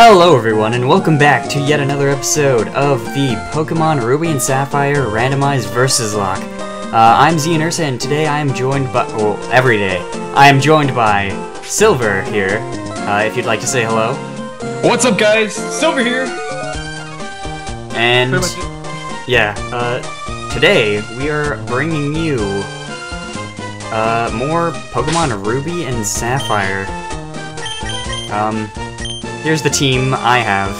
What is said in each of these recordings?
Hello everyone and welcome back to yet another episode of the Pokemon Ruby and Sapphire Randomized Versuslocke. Uh, I'm Xean Ursa and today I am joined by, well, every day, I am joined by Silver here, uh, if you'd like to say hello. What's up, guys? Silver here. And, Pretty much it. yeah, uh, today we are bringing you, uh, more Pokemon Ruby and Sapphire. Um, here's the team I have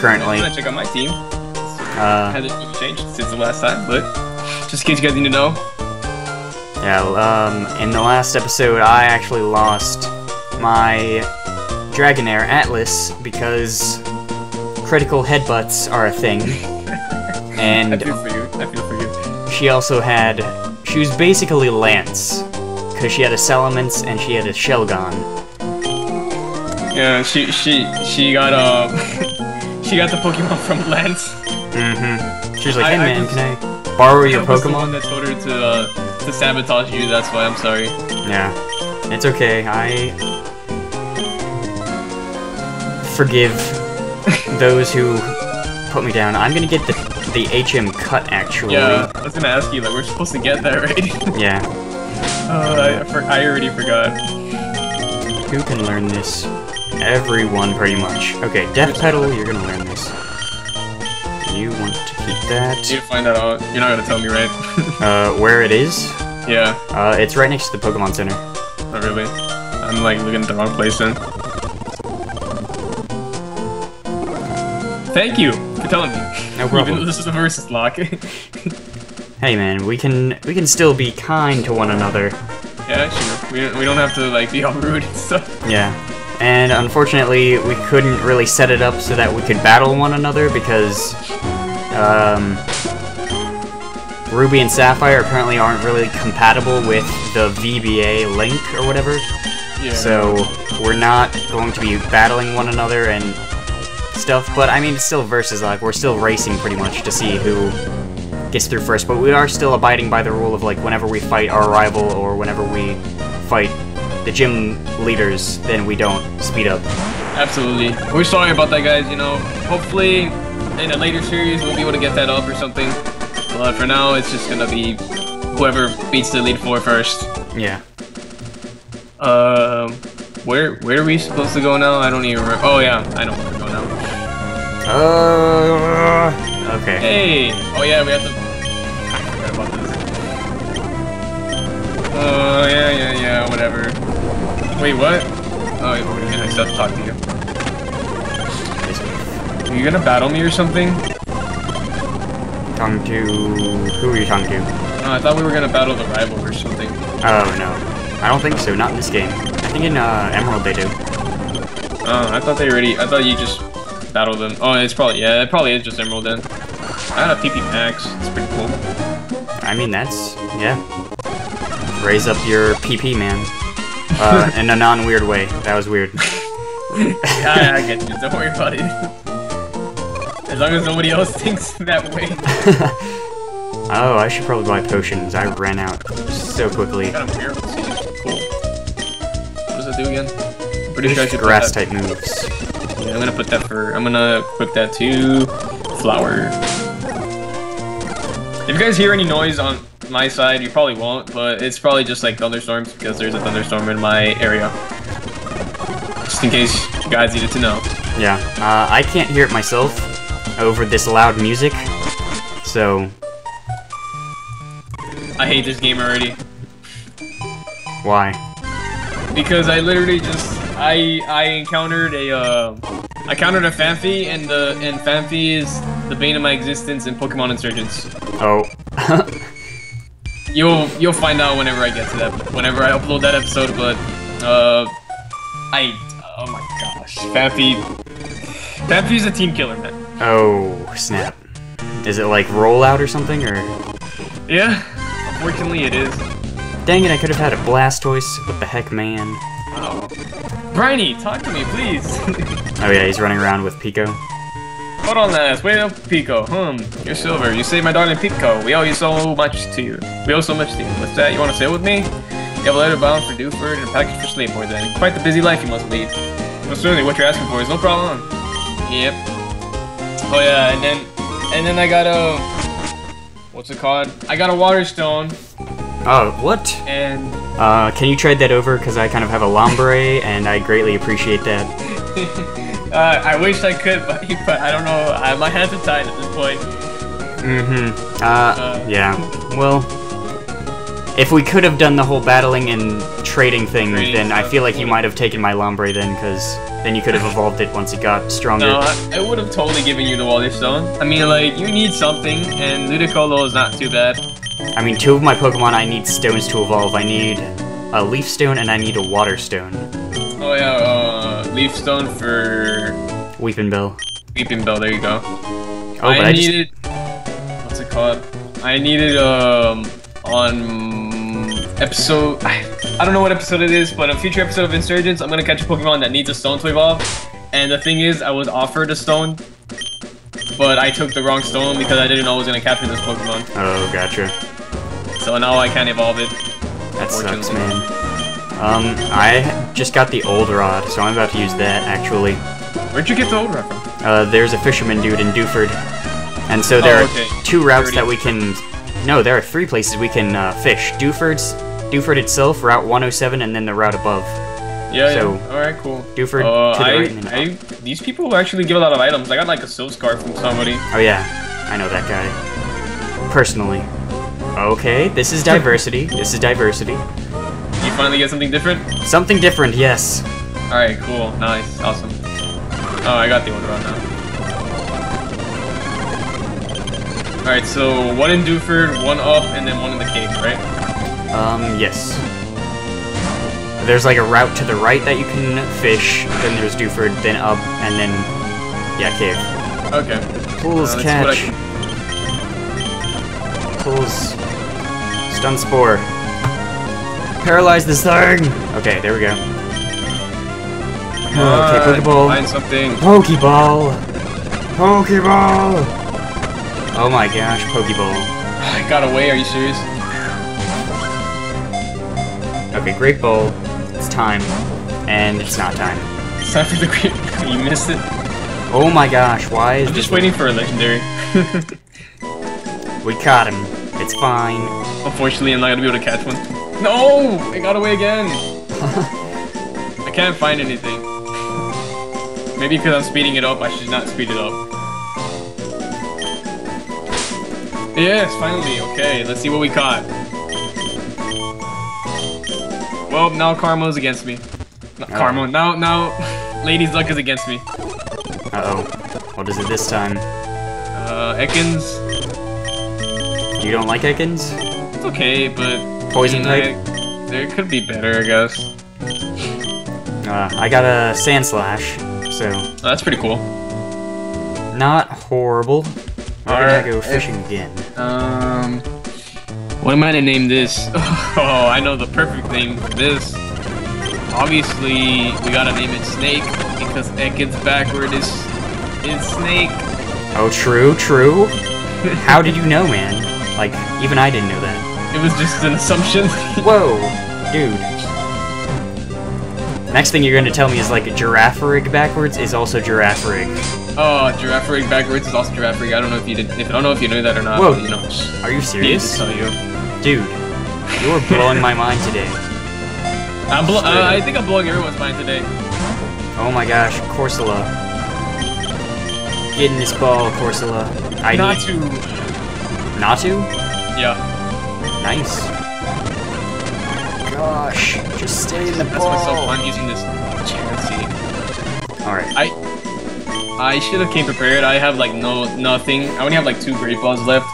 currently. I'm check out my team. Uh, Hasn't changed since the last time, but just in case you guys need to know. Yeah, um, in the last episode, I actually lost my Dragonair Atlas because critical headbutts are a thing. I And feel for you. I feel for you. she also had. She was basically Lance. Because she had a Salamence and she had a Shelgon. Yeah, she she she got uh she got the Pokemon from Lance. Mm hmm. She was like, hey I man, just- can I borrow your I one Pokemon? that told her to uh to sabotage you. That's why I'm sorry. Yeah. It's okay. I forgive those who put me down. I'm gonna get the the HM cut actually. Yeah, I was gonna ask you like we're supposed to get that right. Yeah. uh, I, for, I already forgot. Who can learn this? Everyone, pretty much. Okay, Death Petal, you're gonna learn this. You want to keep You that. need to find that out. You're not gonna tell me, right? Uh, where it is? yeah, Uh, it's right next to the Pokemon Center. not really. I'm like looking at the wrong place then. Thank you for telling me. No problem. Even though this is a versuslocke. Hey man, we can we can still be kind to one another. yeah, sure. We don't, we don't have to like be all rude and stuff. Yeah. And unfortunately, we couldn't really set it up so that we could battle one another because um, Ruby and Sapphire apparently aren't really compatible with the VBA link or whatever. Yeah. So we're not going to be battling one another and stuff, but I mean, it's still versus like we're still racing pretty much to see who gets through first. But we are still abiding by the rule of like whenever we fight our rival or whenever we the gym leaders, then we don't speed up. Absolutely. We're sorry about that, guys. You know, hopefully in a later series we'll be able to get that up or something. But for now, it's just gonna be whoever beats the Elite Four first. Yeah. Um, where where are we supposed to go now? I don't even remember. Oh yeah, I know where to go now. Uh. Okay. Hey! Oh yeah, we have to. I forgot about this. Oh yeah, yeah, yeah, whatever. Wait, what? Oh, wait, wait a minute, I still have to talk to you. Are you gonna battle me or something? Talking to who are you talking to? Oh, I thought we were gonna battle the rival or something. Oh no, I don't think so. Not in this game. I think in uh, Emerald they do. Oh, I thought they already. I thought you just battled them. Oh, it's probably yeah. It probably is just Emerald then. I had a PP Max. It's pretty cool. I mean, that's yeah. Raise up your PP, man. Uh, in a non-weird way. That was weird. yeah, I get you. Don't worry about it. As long as nobody else thinks that way. oh, I should probably buy potions. I ran out so quickly. A miracle seed. Cool. What does it do again? I'm pretty sure I should put grass that- type moves. Yeah, I'm gonna put that for. I'm gonna equip that to flower. If you guys hear any noise on my side, you probably won't, but it's probably just like thunderstorms because there's a thunderstorm in my area. Just in case you guys needed to know. Yeah. Uh, I can't hear it myself over this loud music. So I hate this game already why? because I literally just I I encountered a uh, I encountered a Phanpy and the and Phanpy is the bane of my existence in Pokemon Insurgence. Oh. You'll you'll find out whenever I get to that whenever I upload that episode, but uh I oh my gosh. Phanpy Phanpy's a team killer, man. oh snap. Is it like rollout or something or? Yeah. Unfortunately it is. Dang it! I could have had a Blastoise. What the heck, man? Oh. Briney, talk to me, please. Oh yeah, he's running around with Peeko. Hold on, lads. Wait up, Peeko. Hmm. You're Silver. You saved my darling Peeko. We owe you so much to you. We owe so much to you. What's that? You want to sail with me? You have a letter bound for Dewford and a package for Slateport then. Quite the busy life you must lead. Well, certainly what you're asking for is no problem. Yep. Oh yeah, and then and then I got a what's it called? I got a water stone Oh, what? and Uh, can you trade that over? Because I kind of have a Lombre, and I greatly appreciate that. uh, I wish I could, but, but I don't know. I, my hands are tied at this point. Mm-hmm. Uh, Uh. yeah. Well, if we could have done the whole battling and trading thing, Trading then I feel like you might have taken my Lombre then, because then you could have evolved it once it got stronger. No, I, I would have totally given you the water stone. I mean, like you need something, and Ludicolo is not too bad. I mean, two of my Pokemon I need stones to evolve. I need a Leaf Stone and I need a Water Stone. Oh yeah, uh, leaf stone for Weepinbell. Weeping Bell. There you go. Oh, I but I just... needed. What's it called? I needed um on episode. I, I don't know what episode it is, but a future episode of Insurgence, I'm gonna catch a Pokemon that needs a stone to evolve. And the thing is, I was offered a stone, but I took the wrong stone because I didn't know I was gonna capture this Pokemon. Oh, gotcha. So now I can't evolve it. That sucks, Unfortunately. man. Um, I just got the old rod, so I'm about to use that, actually. Where'd you get the old rod from? Uh, there's a fisherman dude in Dewford. And so there Oh, are two routes that we can... No, there are three places we can uh, fish. Dewford's, Dewford itself, Route 107, and then the route above. Yeah, So, yeah. Alright, cool. Dewford Uh, to the I, right I, these people actually give a lot of items. I got like a silk scarf from somebody. Oh yeah, I know that guy. Personally. Okay, this is diversity. this is diversity. You finally get something different? Something different, yes. Alright, cool. Nice. Awesome. Oh, I got the order on now. Alright, so one in Dewford, one up, and then one in the cave, right? Um, yes. There's like a route to the right that you can fish, then there's Dewford, then up, and then, yeah, cave. Okay. Pools Uh, let's see catch. Pools. Stun spore. Paralyze this thing! Okay, there we go. Okay, Pokeball. Find something. Pokeball! Pokeball! Oh my gosh, Pokeball. I got away, are you serious? Okay, Great Ball. Time. And it's not time. It's time for the great. you missed it. Oh my gosh, why is I'm just waiting for a legendary. We caught him. It's fine. Unfortunately, I'm not gonna be able to catch one. No! I got away again! I can't find anything. Maybe because I'm speeding it up, I should not speed it up. Yes, finally, okay, let's see what we caught. Well, now Karma's against me. Not Oh. Karma, now, now, Lady's Luck is against me. Uh-oh. What is it this time? Uh, Ekans, You don't like Ekans? it's okay, but... Poison I type? mean, I- There could be better, I guess. Uh, I got a Sandslash, so Oh, that's pretty cool. not horrible. We're gonna Alright, go if- fishing again. Um, what am I gonna name this? Oh, I know the perfect name for this. Obviously, we gotta name it Snake because Ekans backward is is Snake. Oh, true, true. How did you know, man? Like, even I didn't know that. It was just an assumption. Whoa, dude. Next thing you're gonna tell me is like Girafarig backwards is also Girafarig. oh, Girafarig backwards is also Girafarig. I don't know if you did. If I don't know if you knew that or not. Whoa. you know, Are you need to serious? tell you. Dude, you're blowing my mind today. I'm blo- uh. I think I'm blowing everyone's mind today. Oh my gosh, Corsola. Get in this ball, Corsola. I Not to. Natu? Yeah, Nice. Gosh, just stay in the that's myself. I'm using this. Alright. I I should have came prepared. I have like no nothing. I only have like two great balls left.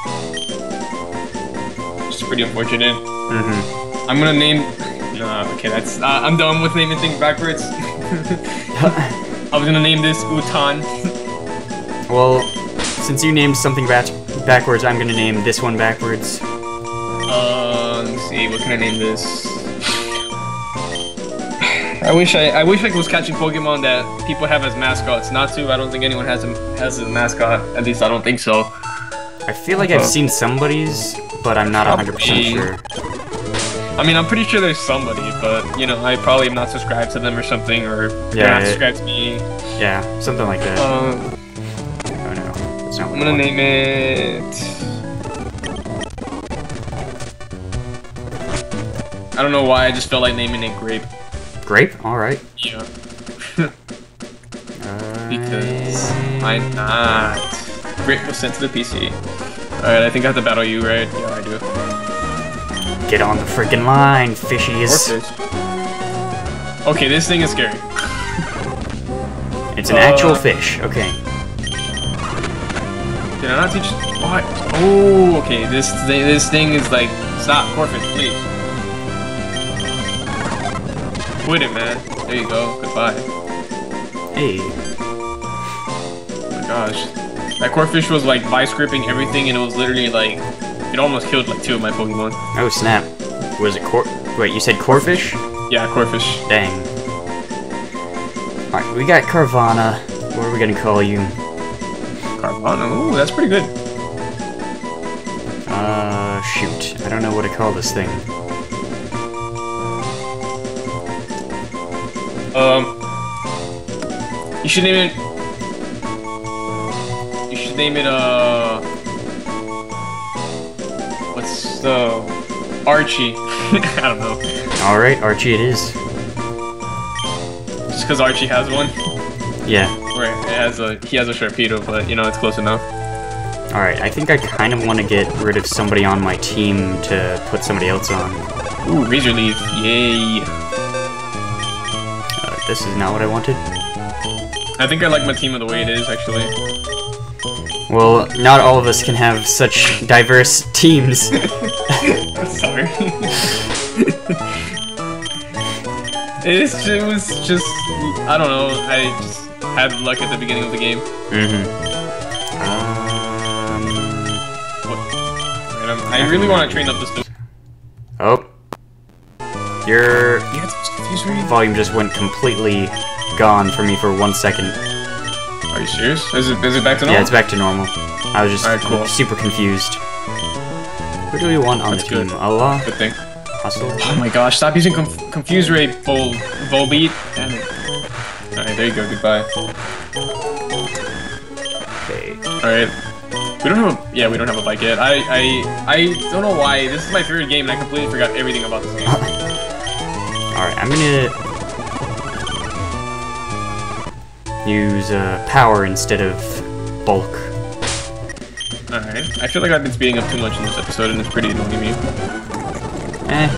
Pretty unfortunate. Mm-hmm. I'm gonna name. Nah, okay, that's. Uh, I'm done with naming things backwards. I was gonna name this Utan. well, since you named something back backwards, I'm gonna name this one backwards. Uh, let me see. What can I name this? I wish I I wish I was catching Pokemon that people have as mascots. Not to. I don't think anyone has a has a mascot. At least I don't think so. I feel like I've Uh, seen somebody's, but I'm not 100% Probably. sure. I mean, I'm pretty sure there's somebody, but you know, I probably am not subscribed to them or something, or they're Yeah, not it- subscribed to me. Yeah, something like that. Um, oh no, that's not I'm gonna name it. I don't know why. I just felt like naming it Grape. Grape? Alright. Yeah. Uh, Because why not? Grape was sent to the PC. Alright, I think I have to battle you, right? Yeah, Get on the freaking line, fishies. Okay, this thing is scary. It's an Uh, actual fish. Okay. Did I not teach? What? Oh, okay. This thing, this thing is like stop, Corphish, please. Quit it, man. There you go. Goodbye. Hey. Oh my gosh, that Corphish was like vice gripping everything, and it was literally like it almost killed like two of my Pokemon. Oh snap. Was it cor? Wait, you said Corphish? Yeah, Corphish. Dang. Alright, we got Carvanha. What are we gonna call you? Carvanha. Ooh, that's pretty good. Uh, shoot. I don't know what to call this thing. Um, you should name it. You should name it. Uh, what's the Archie? I don't know. Alright, Archie it is. Just because Archie has one, Yeah. Right. it has a he has a Sharpedo, but you know it's close enough. Alright, I think I kind of want to get rid of somebody on my team to put somebody else on. Ooh, Razor Leaf, yay! Uh, this is not what I wanted. I think I like my team of the way it is actually. Well, not all of us can have such diverse teams. Sorry. it's, it was just I don't know. I just had luck at the beginning of the game. mm-hmm. Um, And I'm- really want to train up this. oh. Your You have to volume just went completely gone for me for one second. Are you serious? Is it is it back to normal? Yeah, it's back to normal. I was just Alright, cool. super confused. Who do we want on That's the team? good. Allah? Good thing. Hustle? Oh my gosh! Stop using conf confuse ray vol volbeat. Damn it. All right, there you go. Goodbye. Okay. All right. We don't have a yeah. We don't have a bike yet. I I I don't know why. This is my favorite game, and I completely forgot everything about this game. Alright, I'm gonna use uh, power instead of bulk. All right. I feel like I've been speeding up too much in this episode, and it's pretty annoying me. Eh.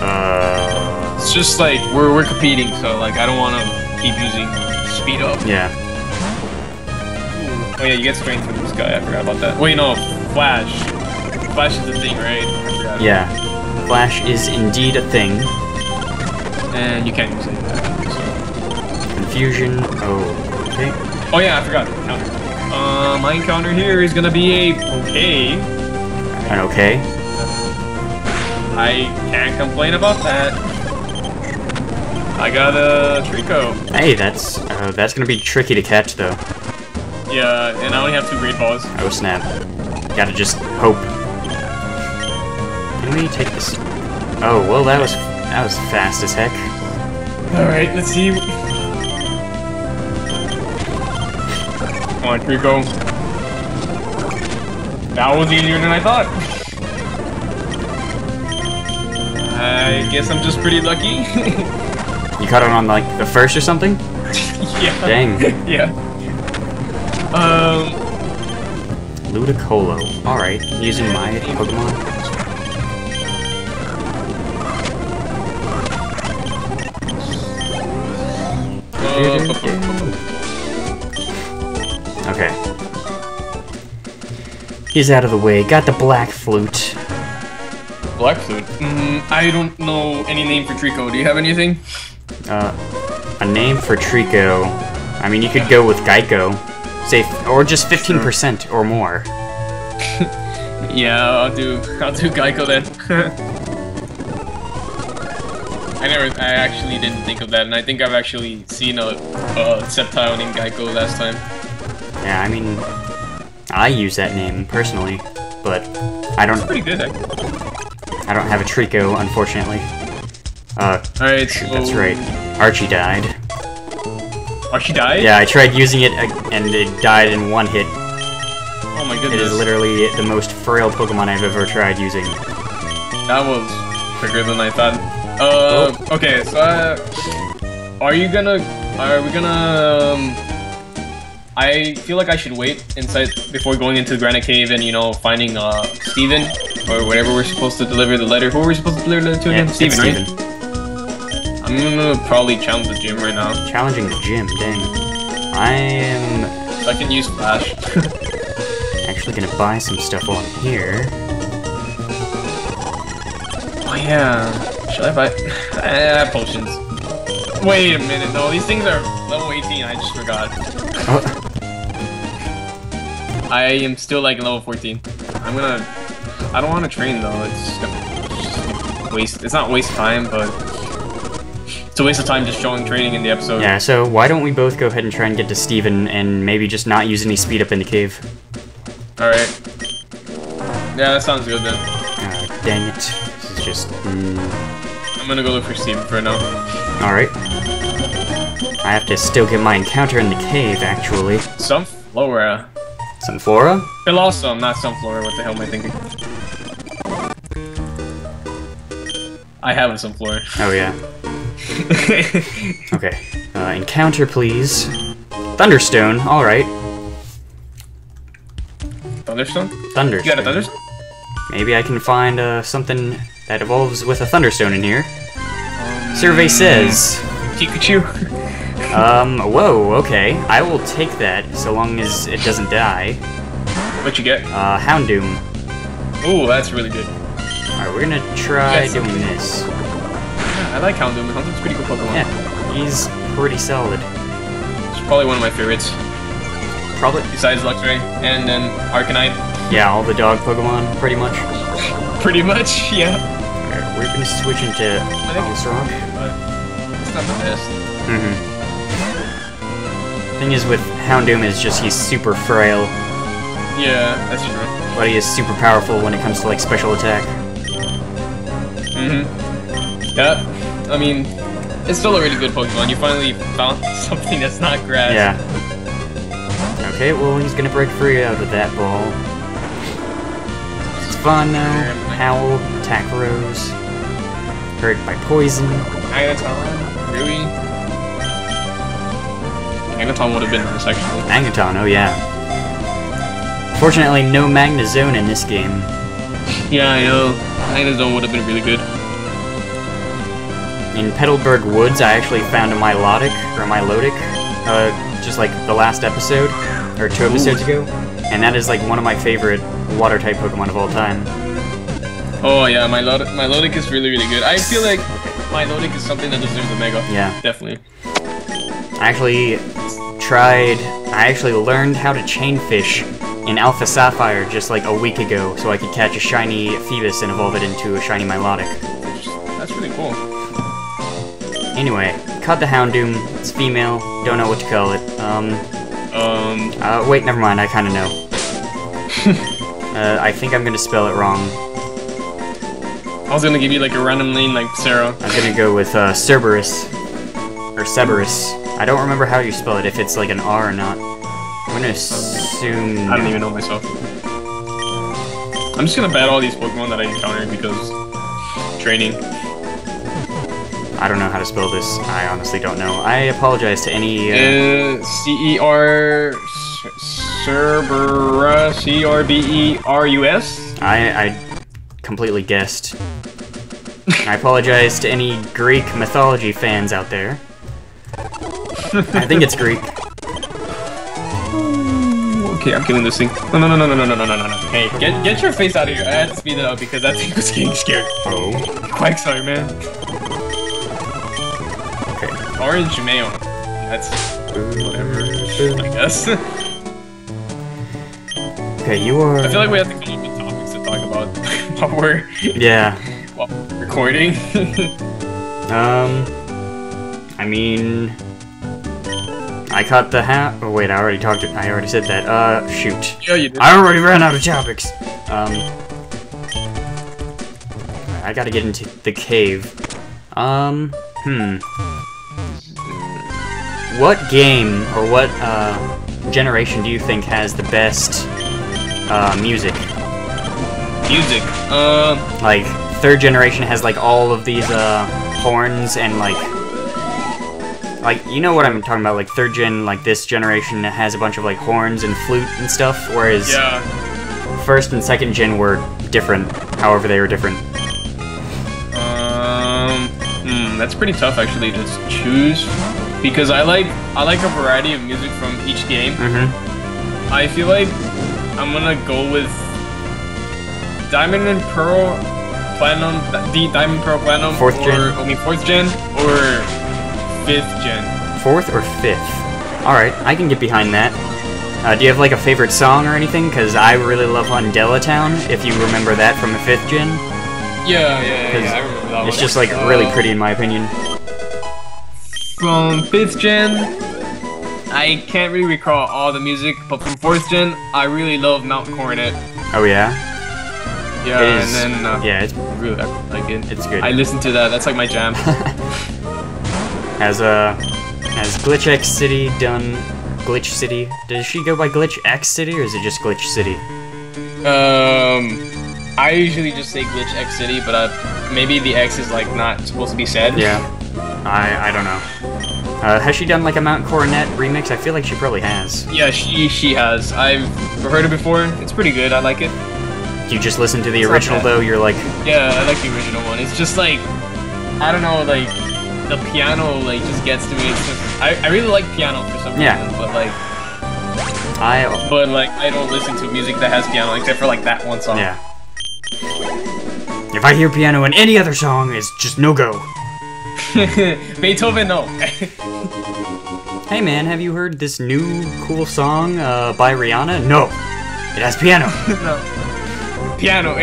Uh, It's just like we're we're competing, so like I don't want to keep using speed up. yeah. Oh yeah, you get strength from this guy. I forgot about that. Wait, no, Flash. Flash is a thing, right? Yeah. Flash is indeed a thing. And you can't use it. So. Confusion. Oh, okay. Oh yeah, I forgot. Counter. Uh, my encounter here is gonna be a okay. An okay. I can't complain about that. I got a Treecko. Hey, that's uh, that's gonna be tricky to catch though. Yeah, and I only have two great balls. Oh snap. Gotta just hope. Can we take this? Oh well, that was that was fast as heck. All right, let's see. Come on, Treecko. That was easier than I thought. I guess I'm just pretty lucky. You caught it on like the first or something? yeah. Dang. yeah. Um. Ludicolo. Alright, using my Pokemon. Uh, He's out of the way. Got the black flute. Black flute. Mm, I don't know any name for Treecko. Do you have anything? Uh, a name for Treecko. I mean, you could go with Geico. Say, or just 15% or more. Yeah, I'll do. I'll do Geico then. I never. I actually didn't think of that, and I think I've actually seen a, a Sceptile named Geico last time. Yeah, I mean, I use that name personally, but I don't. Pretty good. I, I don't have a Treecko, unfortunately. Uh, Alright, shoot, so... that's right. Archie died. Archie died? Yeah, I tried using it and it died in one hit. Oh my goodness. It is literally the most frail Pokemon I've ever tried using. That was quicker than I thought. Uh, okay, so uh, are you gonna? Are we gonna? Um, I feel like I should wait inside before going into the Granite Cave and you know finding uh Steven or whatever we're supposed to deliver the letter. Who are we supposed to deliver the letter to Yeah, again? it's Steven, right? I'm gonna probably challenge the gym right now. Challenging the gym, dang. I am So I can use Flash. actually gonna buy some stuff on here. oh yeah. Should I buy? I potions. Wait a minute, no, these things are level 18. I just forgot. Oh, I am still like level 14. I'm gonna. I don't want to train though. It's gonna just waste. It's not waste time, but it's a waste of time just showing training in the episode. yeah, so why don't we both go ahead and try and get to Steven and maybe just not use any speed up in the cave? All right. Yeah, that sounds good then. Uh, dang it. This is just... Mm, I'm gonna go look for Steven for now. Alright. I have to still get my encounter in the cave, actually. Sunflora. Sunflora? Bellossom, not Sunflora. What the hell am I thinking? I have a Sunflora. Oh, yeah. Okay. Uh, encounter, please. Thunderstone, alright. Thunderstone? Thunderstone. You got a Thunderstone? Maybe I can find uh, something that evolves with a Thunderstone in here. Survey says... Pikachu. Um, whoa, okay. I will take that, so long as it doesn't die. what you get? Uh, Houndoom. Ooh, that's really good. Alright, we're gonna try doing this. I like Houndoom. Houndoom's a pretty cool Pokemon. Yeah, he's pretty solid. It's probably one of my favorites. Probably, Besides Luxray and then Arcanine. yeah, all the dog Pokemon, pretty much. Pretty much, yeah. Alright, We're gonna switch into Ice Rock. But it's not the best. Mm-hmm. Thing is with Houndoom is just he's super frail, Yeah, that's true. but he is super powerful when it comes to like special attack. Mm-hmm. Yeah. I mean, it's still a really good Pokemon. You finally found something that's not grass. Yeah. Okay, well he's gonna break free out of that ball. It's fun now. Howl, attack Rose. Hurt by poison. Magneton, really? Magneton would have been nice, actually. Magneton, oh yeah. Fortunately, no Magnezone in this game. Yeah, I know. Magnezone would have been really good. In Petalburg Woods, I actually found a Milotic, or Milotic, uh, just like the last episode, or two episodes ago. And that is like one of my favorite water type Pokemon of all time. Oh yeah, Milotic is really really good. I feel like Milotic is something that deserves a Mega. Yeah. Definitely. I actually tried, I actually learned how to chain fish in Alpha Sapphire just like a week ago so I could catch a shiny Feebas and evolve it into a shiny Milotic. That's really cool. Anyway, caught the Houndoom, it's female, don't know what to call it. Um, Um, uh, wait, never mind, I kinda know. uh, I think I'm gonna spell it wrong. I was gonna give you like a random name like Sarah. I'm gonna go with, uh, Cerberus. Or Cerberus. I don't remember how you spell it, if it's like an R or not. I'm gonna assume... I don't even know myself. I'm just gonna bat all these Pokemon that I encountered because training. I don't know how to spell this. I honestly don't know. I apologize to any. Uh, Uh, C E R Cerberus C R B E R U S. I I completely guessed. I apologize to any Greek mythology fans out there. I think it's Greek. Okay, I'm killing this thing. No, no, no, no, no, no, no, no, no, no. Hey, get get your face out of here. I had to speed it up because that thing was getting scared. Oh. Quagsire, man. Okay. Orange mayo. That's whatever. I guess. Okay, you are. I feel like we have to come up with topics to talk about while we're Yeah. while we're recording. Um. I mean. I caught the hat. Oh wait, I already talked. I already said that. Uh, shoot. yeah, you did. I already ran out of topics. Um. I gotta get into the cave. Um, hmm. What game or what uh, generation do you think has the best uh, music? Music. Um, Like, third generation has like all of these uh, horns and like. Like, you know what I'm talking about? Like, third gen, like this generation has a bunch of like horns and flute and stuff, whereas yeah. first and second gen were different, however, they were different. Um, hmm, that's pretty tough actually to choose because I like I like a variety of music from each game. Mm-hmm. I feel like I'm gonna go with Diamond and Pearl, Platinum, the Diamond Pearl Platinum, Fourth or, gen? I mean fourth gen or fifth gen. Fourth or fifth? Alright, I can get behind that. Uh, do you have like a favorite song or anything? Because I really love Undella Town, if you remember that from the fifth gen. Yeah, yeah, yeah, I remember that It's one. just like really Uh, pretty in my opinion. From fifth gen, I can't really recall all the music, but from fourth gen, I really love Mount Coronet. Oh yeah? Yeah, is- and then uh, yeah, it's, really I like it. it's good. I listen to that. That's like my jam. Has uh, has Glitch X City done Glitch City? Does she go by Glitch X City or is it just Glitch City? um, I usually just say glitch X City, but uh, maybe the X is like not supposed to be said. Yeah. I I don't know. Uh, has she done like a Mount Coronet remix? I feel like she probably has. Yeah, she she has. I've heard it before. It's pretty good. I like it. You just listen to the It's original though. You're like, Yeah, I like the original one. It's just like I don't know, like the piano like just gets to me. Just I, I really like piano for some Yeah. reason, but like I but like I don't listen to music that has piano except for like that one song. yeah. If I hear piano in any other song, it's just no go. Beethoven, no. Hey man, have you heard this new cool song uh, by Rihanna? No, it has piano. no. Piano.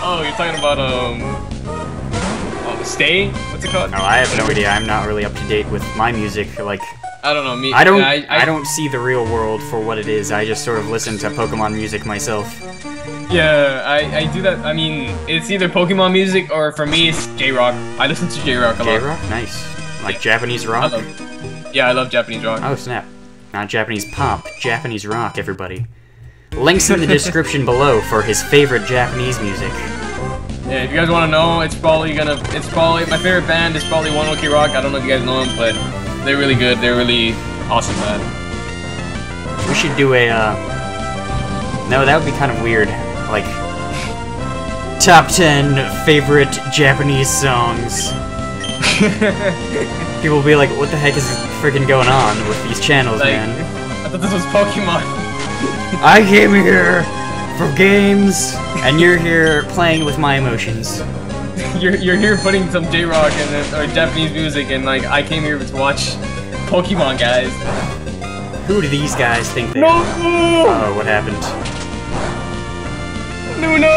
oh, you're talking about um, stay. What's it called? No, I have no idea. I'm not really up to date with my music. Like, I don't know. Me. I don't, I, I, don't see the real world for what it is. I just sort of listen to Pokemon music myself. Yeah, I, I do that. I mean, it's either Pokemon music or for me it's J Rock. I listen to J Rock a lot. J-rock, nice. Like Japanese I rock. love. Yeah, I love Japanese rock. Oh snap! Not Japanese pop, Japanese rock. Everybody. Links in the description below for his favorite Japanese music. Yeah, if you guys want to know, it's probably gonna. It's probably my favorite band is probably One Ok Rock. I don't know if you guys know them, but they're really good. They're really awesome, man. We should do a. Uh... No, that would be kind of weird. Like top ten favorite Japanese songs. People will be like, "What the heck is freaking going on with these channels, Like, man?" I thought this was Pokemon. I came here for games, and you're here playing with my emotions. you're you're here putting some J Rock and uh, or Japanese music, and like I came here to watch Pokemon, guys. Who do these guys think they No, are? Oh, what happened? Luna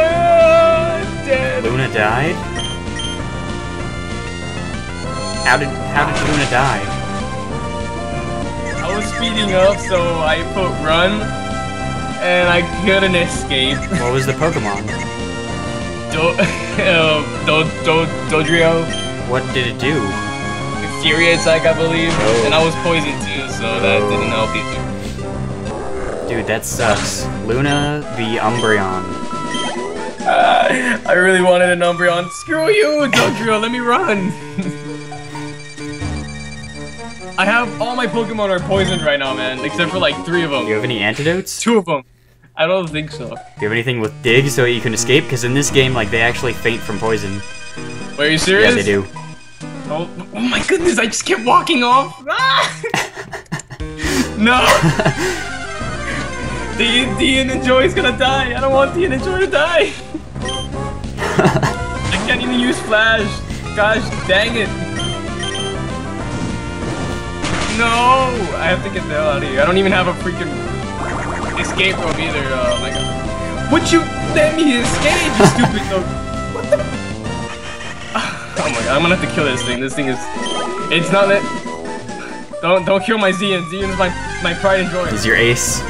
dead. Luna died? How did how did Luna die? I was speeding up, so I put run, and I couldn't escape. What was the Pokemon? Do, uh, do, do, Dodrio, What did it do? Fury attack, I believe, Oh. and I was poisoned too, so that Oh. didn't help either. Dude, that sucks. Luna the Umbreon. Uh, I really wanted an Umbreon. Screw you, Dodrio, let me run. I have all my Pokemon are poisoned right now, man, except for like three of them. Do you have any antidotes? Two of them. I don't think so. Do you have anything with Dig so you can escape? Because in this game, like, they actually faint from poison. Wait, are you serious? Yeah, they do. Oh, oh my goodness, I just kept walking off. Ah! no! Dean, Dean and Joy's gonna die. I don't want Dean and Joy to die. I can't even use Flash. Gosh, dang it. No! I have to get the hell out of here. I don't even have a freaking escape rope either. Oh my god. Would you let me escape, you stupid dog? What the? Oh my god, I'm gonna have to kill this thing. This thing is. It's not that. Don't don't kill my Zian. Zian is my my pride and joy. Is your ace?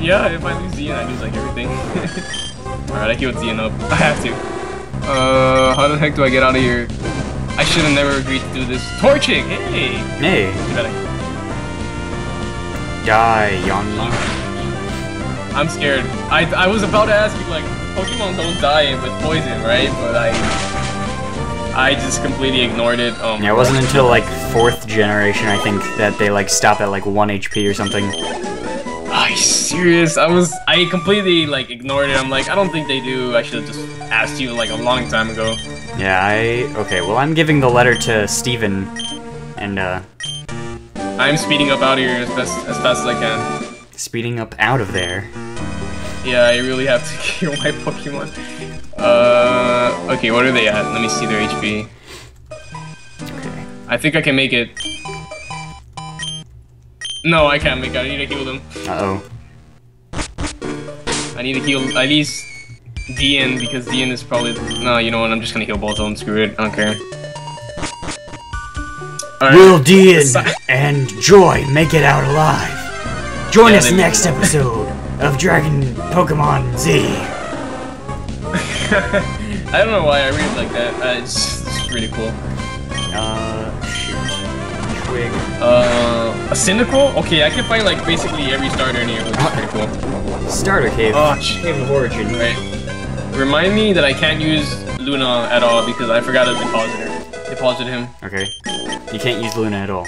Yeah, if I lose Zian, I lose like everything. Alright, I healed Zion up. I have to. Uh, how the heck do I get out of here? I should have never agreed to do this. Torchic, hey! Hey, Too bad I- die, Yanma. I'm scared. I, I was about to ask you, like, Pokemon don't die with poison, right? But I... I just completely ignored it. Oh Yeah, it wasn't until like fourth generation, I think, that they like stop at like one HP or something. Are you serious? I was... I completely, like, ignored it. I'm like, I don't think they do. I should have just asked you, like, a long time ago. Yeah, I okay. Well, I'm giving the letter to Steven, and uh, I'm speeding up out of here as best as, fast as I can. speeding up out of there. Yeah, I really have to kill my Pokemon. Uh, okay, what are they at? Let me see their HP. Okay. I think I can make it. No, I can't make it. I need to heal them. Uh oh. I need to heal at least Dian because DN is probably. No, you know what? I'm just gonna heal both of them. Screw it. I don't care. Alright. Will DN and Joy make it out alive? Join Yeah, us next episode of Dragon Pokemon Z. I don't know why I read it like that. Uh, it's, it's really cool. Uh, shoot. Twig. Uh, a Cyndaquil? Okay, I can find like basically every starter in here, which is pretty cool. Starter Cave. Oh, shit. Cave of Origin. Right. Remind me that I can't use Luna at all because I forgot to deposit her. Deposit him. Okay. You can't use Luna at all.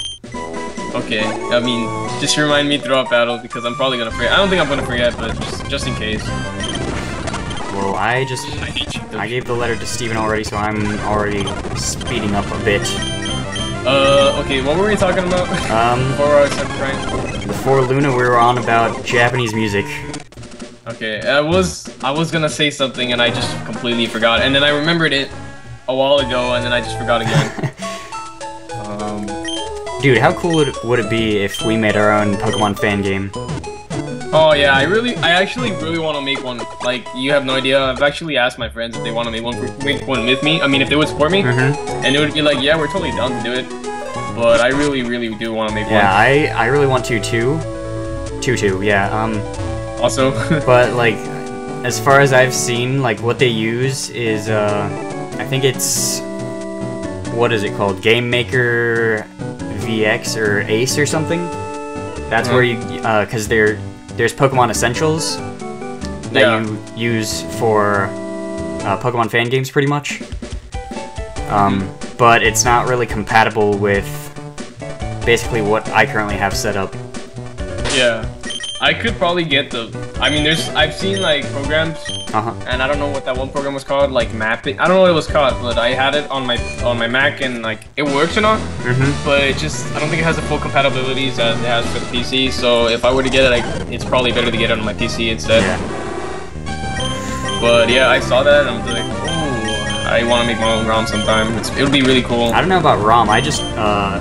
Okay. I mean, just remind me throughout battle because I'm probably gonna forget. I don't think I'm gonna forget, but just, just in case. Well, I just I hate you. I gave the letter to Steven already, so I'm already speeding up a bit. Uh, okay, what were we talking about? Um, Before I started crying? before Luna, we were on about Japanese music. Okay, I was I was gonna say something and I just completely forgot, and then I remembered it a while ago, and then I just forgot again. um, Dude, how cool would it, would it be if we made our own Pokemon fan game? oh yeah, I really, I actually really want to make one. Like, you have no idea. I've actually asked my friends if they want to make one make one with me. I mean, if they would support me, Mm-hmm. and it would be like, yeah, we're totally down to do it. But I really, really do want to make one. Yeah, I I really want to too. Two two, yeah. Um. Also, but like, as far as I've seen, like what they use is uh, I think it's what is it called? Game Maker VX or Ace or something. That's where you uh, cause there there's Pokemon Essentials that Yeah. you use for uh, Pokemon fan games, pretty much. Um, but it's not really compatible with basically what I currently have set up. yeah, I could probably get the. I mean, there's I've seen like programs Uh huh. and I don't know what that one program was called, like mapping. I don't know what it was called, but I had it on my on my Mac and like it works or not. Mm-hmm. but it just I don't think it has the full compatibilities as it has for the PC. So if I were to get it, I, it's probably better to get it on my PC instead. Yeah. But yeah, I saw that and I'm like, ooh, I want to make my own ROM sometime. It's, it would be really cool I don't know about ROM. I just uh,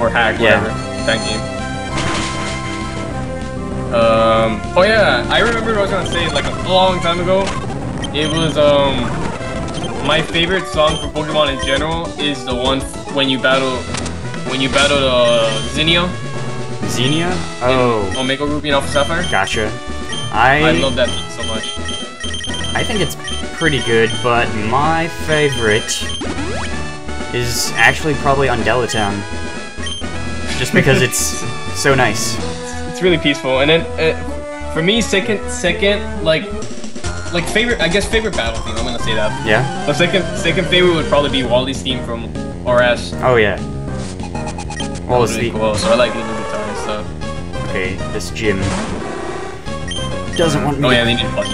or hack Yeah. whatever. Thank you. Um. Oh yeah, I remember what I was gonna say like a long time ago. It was um my favorite song for Pokemon in general is the one when you battle when you battle uh, Zinnia Xenia. Oh, Omega Ruby and Alpha Sapphire. gotcha. I I love that so much. I think it's pretty good, but my favorite is actually probably Undella Town. Just because it's so nice. It's really peaceful. And then uh, for me, second second like like favorite I guess favorite battle theme. I'm gonna say that. Yeah? The second second favorite would probably be Wally's theme from RS. Oh yeah. Well, it's really the cool. So I like Little Guitar and stuff. okay. This gym doesn't want me. Oh yeah, they need plus.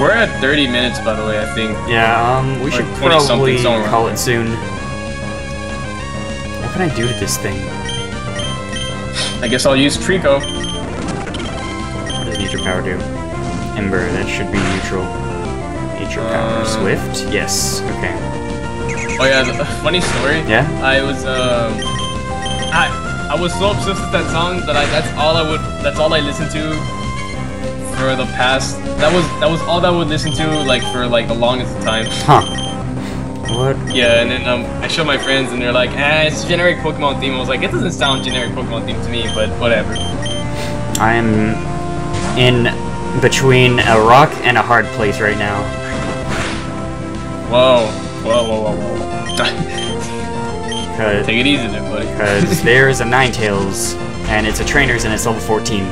We're at 30 minutes, by the way. I think. Yeah. Um, we Or should probably call it soon. What can I do to this thing? I guess I'll use Trico. What does nature power do? Ember. That should be neutral. Nature power. Uh, Swift. Yes. Okay. Oh yeah, the, funny story. Yeah. I was um, I I was so obsessed with that song that I that's all I would that's all I listened to for the past. That was that was all that I would listen to like for like the longest time. Huh. What? Yeah, and then um, I showed my friends and they're like, eh, it's generic Pokemon theme. I was like, it doesn't sound generic Pokemon theme to me, but whatever. I am in between a rock and a hard place right now. Whoa. Whoa, whoa, whoa, whoa. Take it easy there, buddy. Cause there's a Ninetales, and it's a trainer's and it's level 14.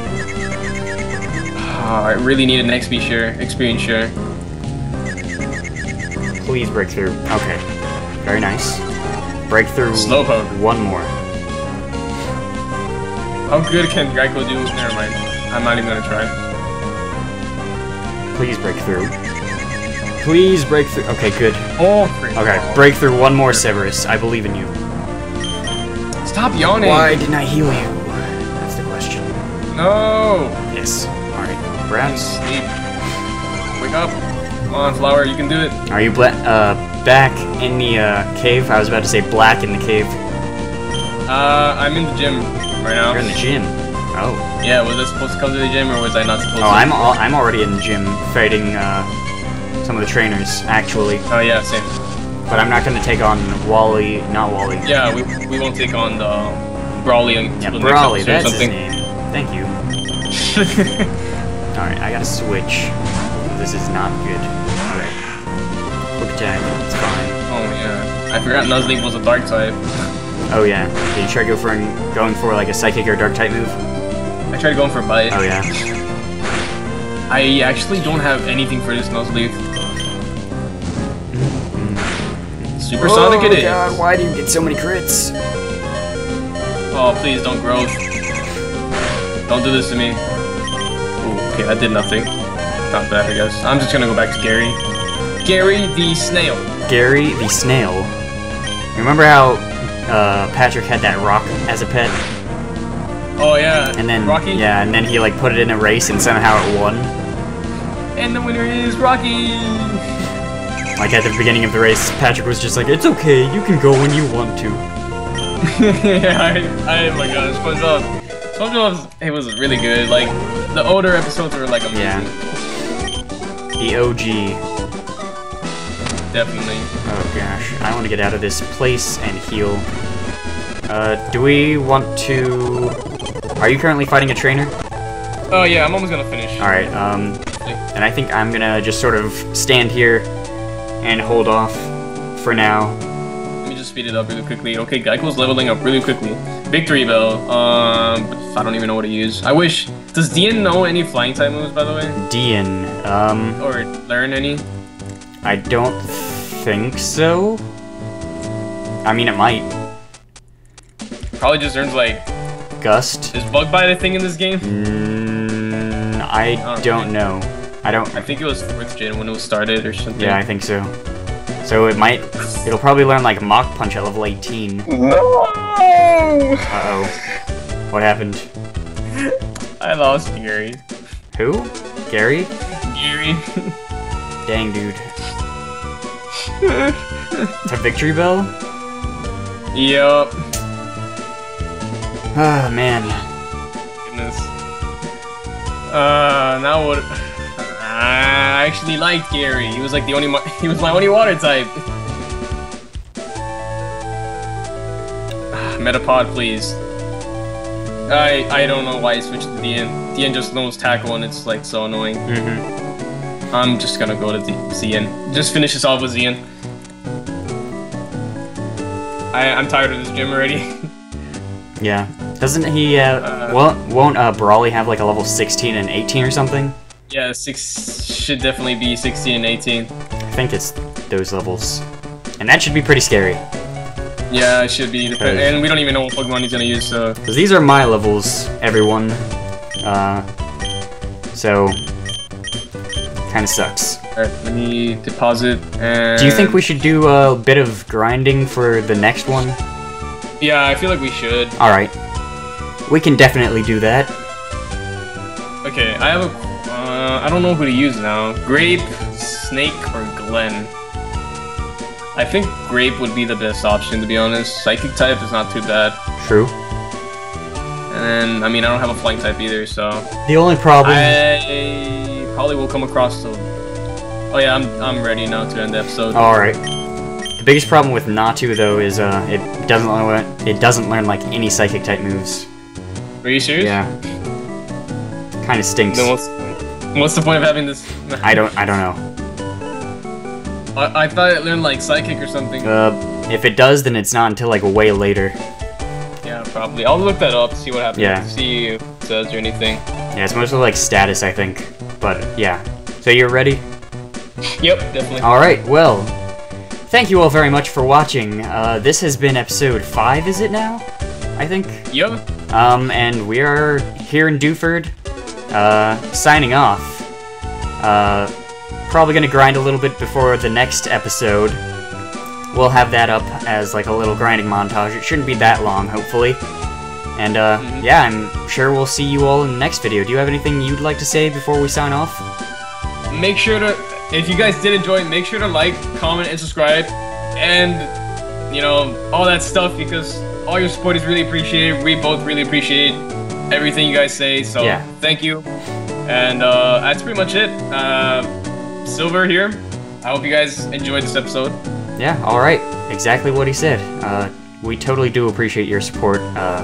Oh, I really need an XP share, experience share. Please break through. Okay. Very nice. Break through Slowpoke. one more. How good can Geico do? Never mind. I'm not even gonna try. Please break through. Please break through. Okay, good. Oh, freak. Okay, break through one more Severus. I believe in you. Stop yawning. Why didn't I heal you? That's the question. No. Yes. Alright. Don't sleep. Wake up. Come on, Flower, you can do it. are you uh, back in the uh, cave? I was about to say black in the cave. Uh, I'm in the gym right now. You're in the gym. Oh. Yeah, was I supposed to come to the gym or was I not supposed Oh, to? I'm al- I'm already in the gym fighting uh, some of the trainers, actually. Oh yeah, same. But I'm not gonna take on Wally, not Wally. Yeah, we, we won't take on the Brawly Yeah, next that's episode his name. Thank you. Alright, I gotta switch. This is not good. Alright. Quick attack, it's fine. oh yeah, I forgot Nuzlocke was a dark type. Oh yeah, did you try go for going for like a psychic or dark type move? I tried going for a bite. Oh yeah. I actually don't have anything for this Nuzlocke. Mm-hmm. Supersonic it oh, is. Oh, why do you get so many crits? Oh, please don't growth. Don't do this to me. Ooh, okay, that did nothing. Not bad, I guess. I'm just gonna go back to Gary. Gary the snail. Gary the snail. Remember how uh, Patrick had that rock as a pet? Oh yeah. And then Rocky. yeah, and then he like put it in a race and somehow it won. And the winner is Rocky. Like at the beginning of the race, Patrick was just like, "It's okay, you can go when you want to." yeah, I, I, oh my gosh, SpongeBob. SpongeBob, it was really good. Like the older episodes were like amazing. Yeah. The OG. Definitely. Oh gosh, I want to get out of this place and heal. Uh, do we want to? Are you currently fighting a trainer? Oh yeah, I'm almost gonna finish. All right. Um, and I think I'm gonna just sort of stand here and hold off for now. Let me just speed it up really quickly. Okay, Geico's leveling up really quickly. Victreebel. Um, I don't even know what to use. I wish. Does Dian know any flying type moves, by the way, Dian. Um, or learn any? I don't think so. I mean, it might. Probably just learns like Gust. is bug bite a thing in this game? Mm, I Oh, don't know. I don't. I think it was fourth gen when it was started or something. Yeah, I think so. So it might. It'll probably learn like Mach Punch at level 18. No! Uh oh. What happened? I lost Gary. Who? Gary? Gary. Dang, dude. It's a Victreebel? yup. Ah, man. Goodness. Uh, now what? I actually liked Gary. He was like the only. He was my only water type. Ah, Metapod, please. I I don't know why I switched to DN. DN just knows tackle and it's like so annoying. Mm-hmm. I'm just gonna go to the Zian. Just finish this off with Zian. I I'm tired of this gym already. Yeah. Doesn't he, uh, Uh, won't, won't, uh, Brawly have like a level 16 and 18 or something? Yeah, six should definitely be 16 and 18. I think it's those levels. And that should be pretty scary. Yeah, it should be. And we don't even know what Pokemon he's gonna use, so. Because these are my levels, everyone. Uh, so, kind of sucks. Alright, let me deposit and. Do you think we should do a bit of grinding for the next one? Yeah, I feel like we should. Alright. We can definitely do that. Okay, I have a. Uh, I don't know who to use now. Grape, Snake, or Glen. I think Grape would be the best option, to be honest. Psychic type is not too bad. True. And I mean, I don't have a flying type either, so. The only problem... I probably will come across the. Oh yeah, I'm I'm ready now to end the episode. Alright. The biggest problem with Natu, though, is uh, it doesn't learn it doesn't learn like any psychic type moves. Are you serious? Yeah. Kind of stinks. What's the point of having this? I don't I don't know. I, I thought it learned like psychic or something. Uh, if it does, then it's not until like way later. yeah, probably. I'll look that up, see what happens. Yeah. See if it says or anything. Yeah, it's mostly like status, I think. But yeah. So you're ready? Yep, definitely. Alright, well. Thank you all very much for watching. Uh, this has been episode 5, is it now? I think? Yep. Um, and we are here in Dewford, uh, signing off. Uh, probably gonna grind a little bit before the next episode. We'll have that up as like a little grinding montage. It shouldn't be that long, hopefully. And, uh, Mhm. yeah, I'm sure we'll see you all in the next video. Do you have anything you'd like to say before we sign off? Make sure to, if you guys did enjoy, make sure to like, comment, and subscribe, and you know all that stuff because all your support is really appreciated. We both really appreciate everything you guys say. So Yeah. thank you. And uh, that's pretty much it. Uh, Silver here. I hope you guys enjoyed this episode. Yeah, alright. Exactly what he said. Uh, we totally do appreciate your support. Uh,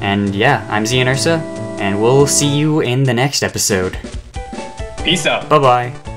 and yeah, I'm Xean Ursa, and we'll see you in the next episode. Peace out. Bye bye.